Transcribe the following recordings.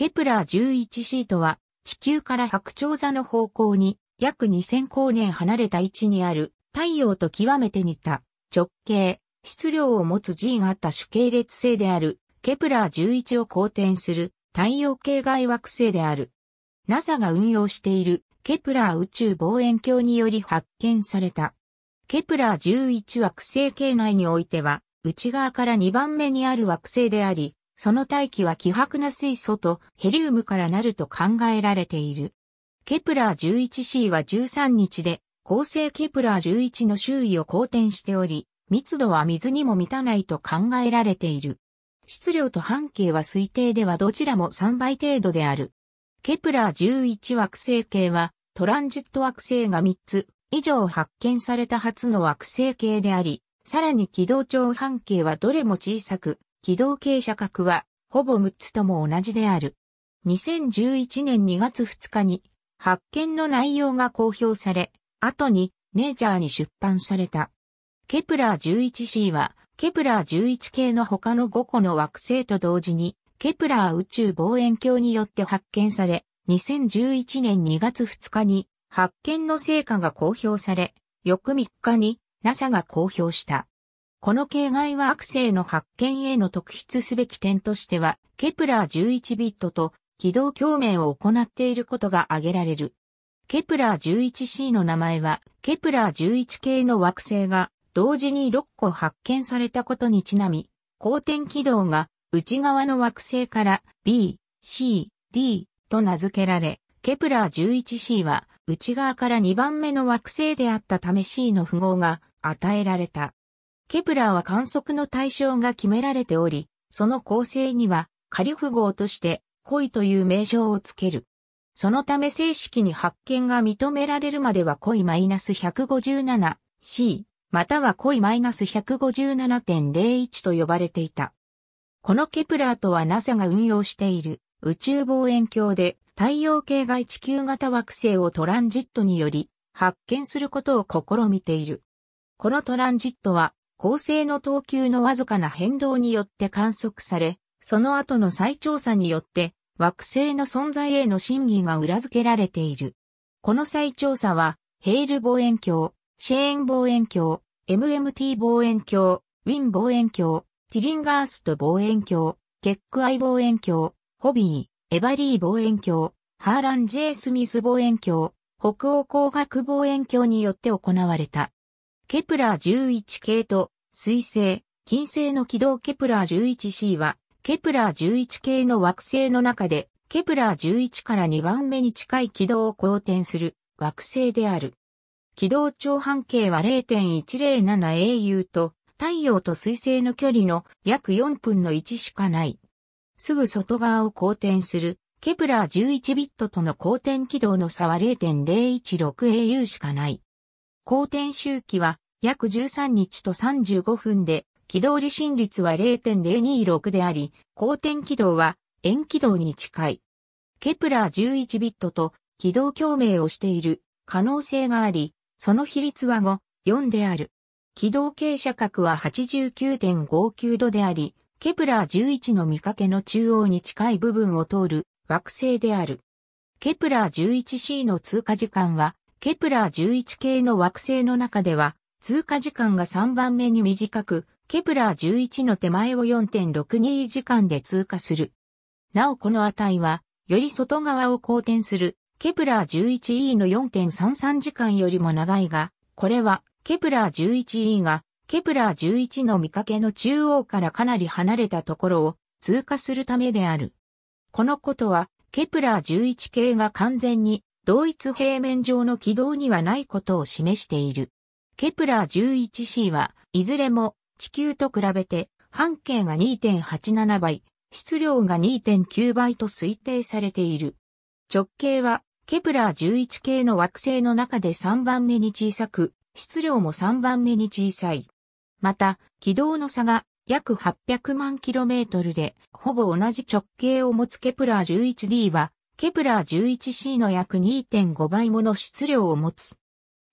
ケプラー 11c とは地球から白鳥座の方向に約2000光年離れた位置にある太陽と極めて似た直径、質量を持つ G 型主系列星であるケプラー11を公転する太陽系外惑星である。NASA が運用しているケプラー宇宙望遠鏡により発見された。ケプラー11惑星系内においては内側から2番目にある惑星であり、その大気は希薄な水素とヘリウムからなると考えられている。ケプラー 11c は13日で、恒星ケプラー11の周囲を公転しており、密度は水にも満たないと考えられている。質量と半径は推定ではどちらも3倍程度である。ケプラー11惑星系はトランジット惑星が3つ以上発見された初の惑星系であり、さらに軌道長半径はどれも小さく、軌道傾斜角はほぼ6つとも同じである。2011年2月2日に発見の内容が公表され、後にネイチャーに出版された。ケプラー 11c はケプラー11系の他の5個の惑星と同時にケプラー宇宙望遠鏡によって発見され、2011年2月2日に発見の成果が公表され、翌3日に NASA が公表した。この系外惑星の発見への特筆すべき点としては、ケプラー11ビットと軌道共鳴を行っていることが挙げられる。ケプラー 11c の名前は、ケプラー11系の惑星が同時に6個発見されたことにちなみ、公転軌道が内側の惑星から B、C、D と名付けられ、ケプラー 11c は内側から2番目の惑星であったため C の符号が与えられた。ケプラーは観測の対象が決められており、その構成には仮符号として KOI という名称をつける。そのため正式に発見が認められるまでは恋 -157C または恋 -157.01 と呼ばれていた。このケプラーとは NASA が運用している宇宙望遠鏡で太陽系外地球型惑星をトランジットにより発見することを試みている。このトランジットは、恒星の等級のわずかな変動によって観測され、その後の再調査によって、惑星の存在への真偽が裏付けられている。この再調査は、ヘイル望遠鏡、シェーン望遠鏡、MMT 望遠鏡、 WIYN 望遠鏡、ティリンガースト望遠鏡、ケック I 望遠鏡、ホビー・エバリー望遠鏡、ハーラン・ジェイ・スミス望遠鏡、北欧光学望遠鏡によって行われた。ケプラー11系と水星、金星の軌道ケプラー 11c は、ケプラー11系の惑星の中で、ケプラー11から2番目に近い軌道を公転する惑星である。軌道長半径は 0.107au と、太陽と水星の距離の約4分の1しかない。すぐ外側を公転するケプラー11ビットとの公転軌道の差は 0.016au しかない。公転周期は約13日と35分で、軌道離心率は0.026であり、公転軌道は円軌道に近い。ケプラー11ビットと軌道共鳴をしている可能性があり、その比率は5、4である。軌道傾斜角は89.59度であり、ケプラー11の見かけの中央に近い部分を通る惑星である。ケプラー 11c の通過時間はケプラー11系の惑星の中では、通過時間が3番目に短く、ケプラー11の手前を4.62時間で通過する。なおこの値は、より外側を公転する、ケプラー 11e の4.33時間よりも長いが、これは、ケプラー 11e が、ケプラー11の見かけの中央からかなり離れたところを通過するためである。このことは、ケプラー11系が完全に同一平面上の軌道にはないことを示している。ケプラー 11c はいずれも地球と比べて半径が2.87倍、質量が2.9倍と推定されている。直径はケプラー11系の惑星の中で3番目に小さく、質量も3番目に小さい。また、軌道の差が約800万キロメートルで、ほぼ同じ直径を持つケプラー 11d は、ケプラー 11c の約2.5倍もの質量を持つ。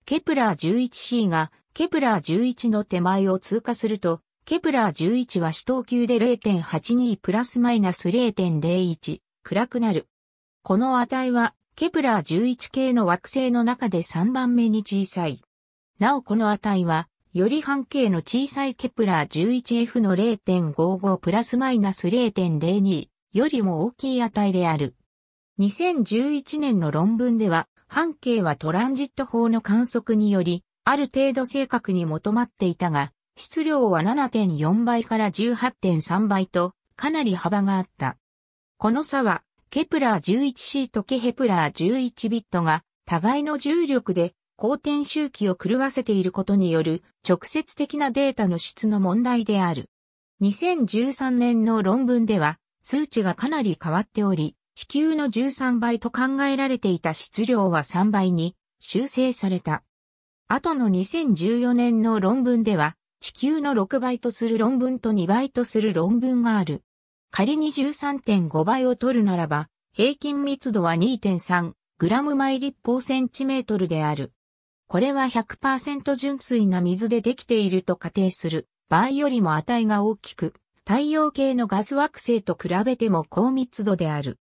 ケプラー 11c がケプラー11の手前を通過すると、ケプラー11は視等級で0.82プラスマイナス0.01暗くなる。この値は、ケプラー11系の惑星の中で3番目に小さい。なおこの値は、より半径の小さいケプラー 11F の0.55プラスマイナス0.02よりも大きい値である。2011年の論文では、半径はトランジット法の観測により、ある程度正確に求まっていたが、質量は7.4倍から18.3倍と、かなり幅があった。この差は、ケプラー 11C とケプラー 11b が、互いの重力で、公転周期を狂わせていることによる直接的なデータの質の問題である。2013年の論文では、数値がかなり変わっており、地球の13倍と考えられていた質量は3倍に修正された。後の2014年の論文では、地球の6倍とする論文と2倍とする論文がある。仮に13.5倍を取るならば、平均密度は2.3グラム毎立方センチメートルである。これは100%純粋な水でできていると仮定する場合よりも値が大きく、太陽系のガス惑星と比べても高密度である。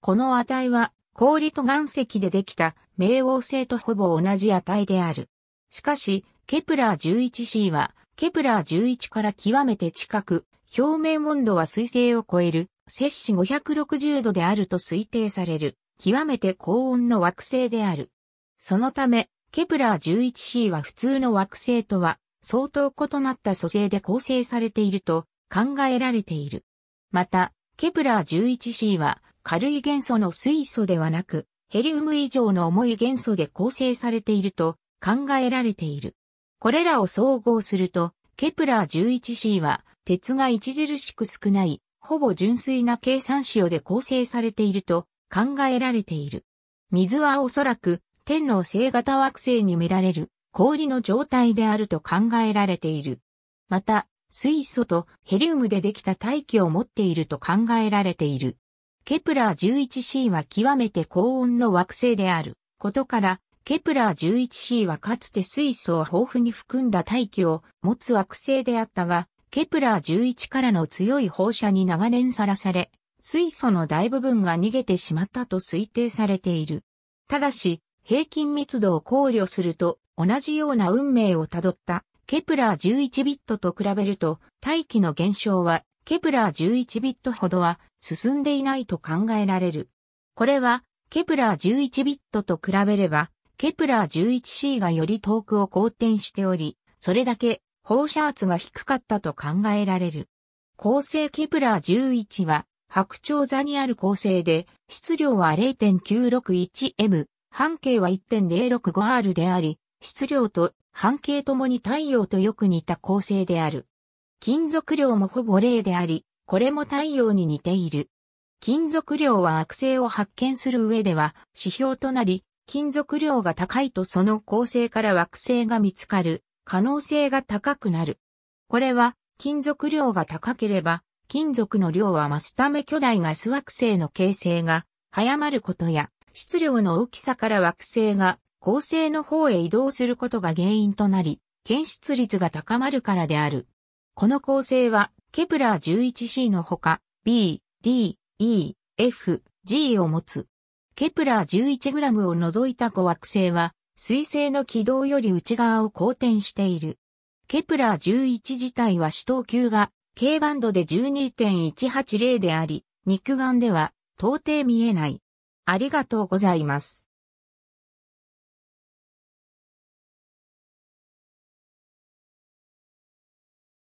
この値は氷と岩石でできた冥王星とほぼ同じ値である。しかし、ケプラー 11c は、ケプラー11から極めて近く、表面温度は水星を超える、摂氏560度であると推定される、極めて高温の惑星である。そのため、ケプラー 11c は普通の惑星とは、相当異なった組成で構成されていると考えられている。また、ケプラー 11c は軽い元素の水素ではなく、ヘリウム以上の重い元素で構成されていると考えられている。これらを総合すると、ケプラー 11c は鉄が著しく少ない、ほぼ純粋なケイ酸塩で構成されていると考えられている。水はおそらく天王星型惑星に見られる氷の状態であると考えられている。また、水素とヘリウムでできた大気を持っていると考えられている。ケプラー 11c は極めて高温の惑星であることから、ケプラー 11c はかつて水素を豊富に含んだ大気を持つ惑星であったが、ケプラー11からの強い放射に長年さらされ、水素の大部分が逃げてしまったと推定されている。ただし、平均密度を考慮すると、同じような運命をたどったケプラー11ビットと比べると、大気の減少はケプラー11ビットほどは進んでいないと考えられる。これは、ケプラー11ビットと比べれば、ケプラー 11c がより遠くを公転しており、それだけ放射圧が低かったと考えられる。恒星ケプラー11は、白鳥座にある恒星で、質量は 0.961m、半径は 1.065r であり、質量と半径ともに太陽とよく似た恒星である。金属量もほぼ0であり、これも太陽に似ている。金属量は惑星を発見する上では指標となり、金属量が高いとその構成から惑星が見つかる可能性が高くなる。これは金属量が高ければ金属の量は増すため巨大ガス惑星の形成が早まることや質量の大きさから惑星が恒星の方へ移動することが原因となり、検出率が高まるからである。この恒星は、ケプラー 11c のほか、B、D、E、F、G を持つ。ケプラー 11g を除いた5惑星は、水星の軌道より内側を公転している。ケプラー11自体は死等級が、K バンドで12.180であり、肉眼では到底見えない。ありがとうございます。